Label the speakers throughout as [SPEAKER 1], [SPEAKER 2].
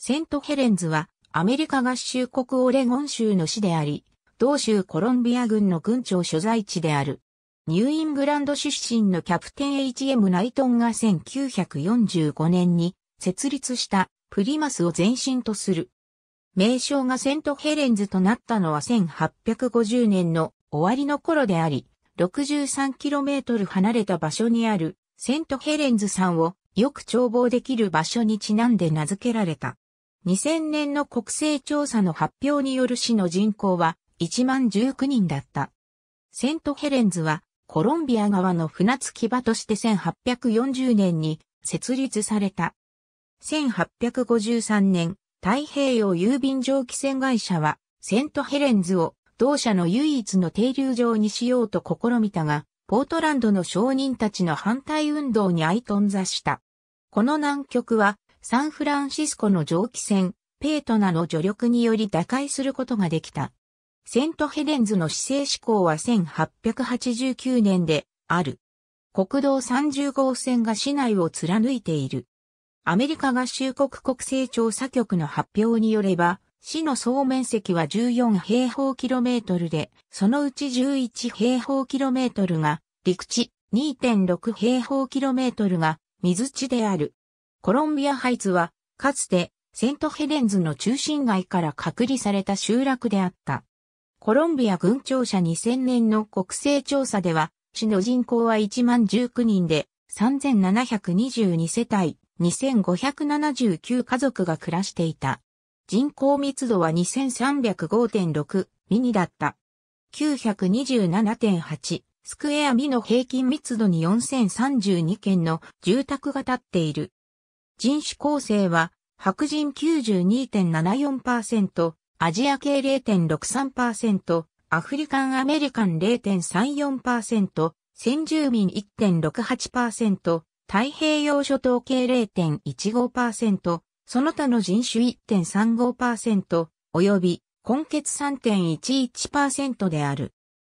[SPEAKER 1] セントヘレンズはアメリカ合衆国オレゴン州の市であり、同州コロンビア軍の軍庁所在地である。ニューイングランド出身のキャプテン H.M. ナイトンが1945年に設立したプリマスを前身とする。名称がセントヘレンズとなったのは1850年の終わりの頃であり、63km 離れた場所にあるセントヘレンズ山をよく眺望できる場所にちなんで名付けられた。2000年の国勢調査の発表による市の人口は1万19人だった。セントヘレンズはコロンビア川の船着き場として1840年に設立された。1853年、太平洋郵便蒸気船会社はセントヘレンズを同社の唯一の停留場にしようと試みたが、ポートランドの商人たちの反対運動に相頓挫した。この難局はサンフランシスコの蒸気船、ペートナの助力により打開することができた。セントヘレンズの市政施行は1889年である。国道30号線が市内を貫いている。アメリカ合衆国国勢調査局の発表によれば、市の総面積は14平方キロメートルで、そのうち11平方キロメートルが陸地、2.6平方キロメートルが水地である。コロンビアハイツは、かつてセントヘレンズの中心街から隔離された集落であった。コロンビア軍庁舎2000年の国勢調査では、市の人口は1万19人で、3722世帯、2579家族が暮らしていた。人口密度は2305.6ミニだった。927.8スクエアミの平均密度に4032件の住宅が建っている。人種構成は白人92.74%、アジア系0.63%、アフリカンアメリカン0.34%、先住民1.68%、太平洋諸島系0.15%、その他の人種1.35%、及び根血3.11%である。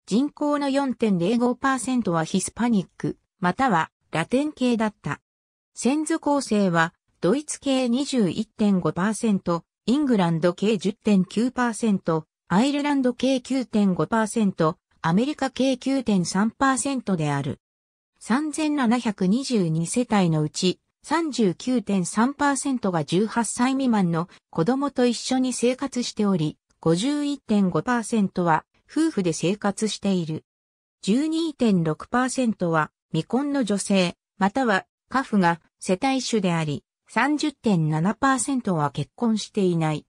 [SPEAKER 1] 人口の4.05%はヒスパニック、またはラテン系だった。先祖構成はドイツ系21.5%、イングランド系10.9%、アイルランド系9.5%、アメリカ系9.3%である。3722世帯のうち39.3%が18歳未満の子供と一緒に生活しており、51.5%は夫婦で生活している。12.6%は未婚の女性、または家父が世帯主であり、30.7%は結婚していない。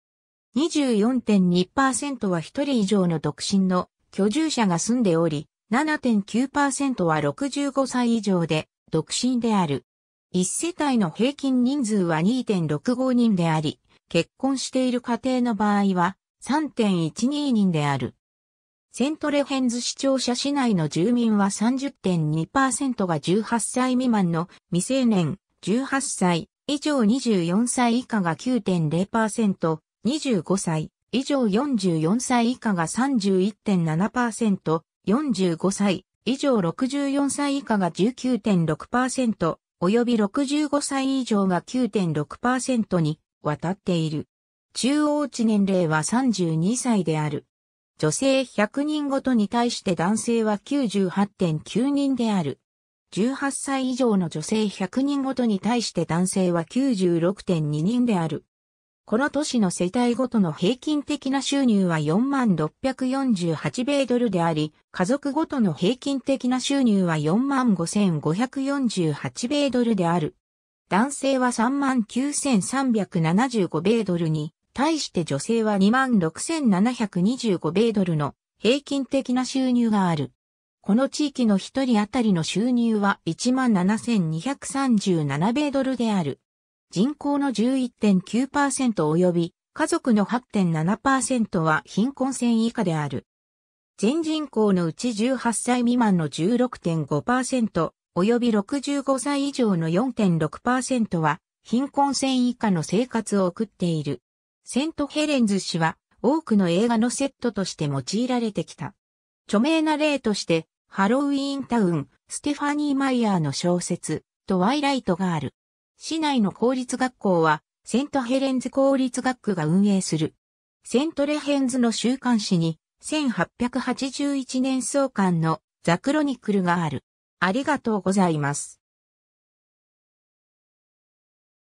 [SPEAKER 1] 24.2%は一人以上の独身の居住者が住んでおり、7.9%は65歳以上で独身である。一世帯の平均人数は2.65人であり、結婚している家庭の場合は3.12人である。セントレヘンズ市庁舎市内の住民は30.2%が18歳未満の未成年、18歳以上24歳以下が9.0%、25歳以上44歳以下が31.7%、45歳以上64歳以下が19.6%、及び65歳以上が9.6%に渡っている。中央値年齢は32歳である。女性100人ごとに対して男性は98.9人である。18歳以上の女性100人ごとに対して男性は96.2人である。この都市の世帯ごとの平均的な収入は4648米ドルであり、家族ごとの平均的な収入は45548米ドルである。男性は39375米ドルに、対して女性は26725米ドルの平均的な収入がある。この地域の一人当たりの収入は17,237米ドルである。人口の11.9%及び家族の8.7%は貧困線以下である。全人口のうち18歳未満の16.5%及び65歳以上の4.6%は貧困線以下の生活を送っている。セントヘレンズ氏は多くの映画のセットとして用いられてきた。著名な例としてハロウィーンタウン、ステファニー・マイヤーの小説、トワイライトがある。市内の公立学校は、セントヘレンズ公立学区が運営する。セントレヘンズの週刊誌に1881年創刊のザクロニクルがある。ありがとうございます。